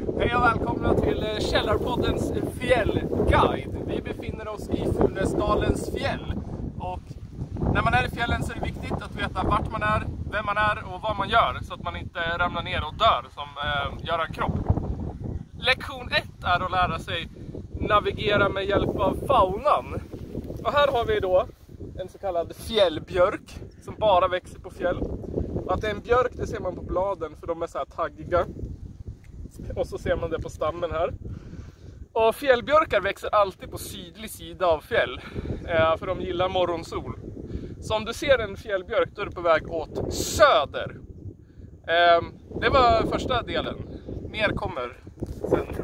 Hej och välkomna till eh, Källarpoddens fjällguide. Vi befinner oss i Funäsdalens fjäll. Och när man är i fjällen så är det viktigt att veta vart man är, vem man är och vad man gör så att man inte ramlar ner och dör som eh, Göran Kropp. Lektion 1 är att lära sig navigera med hjälp av faunan. Och här har vi då en så kallad fjällbjörk som bara växer på fjäll. Och att det är en björk det ser man på bladen för de är så här taggiga. Och så ser man det på stammen här. Och fjällbjörkar växer alltid på sydlig sida av fjäll. Eh, för de gillar morgonsol. Så om du ser en fjällbjörk då är du på väg åt söder. Eh, det var första delen. Mer kommer sen.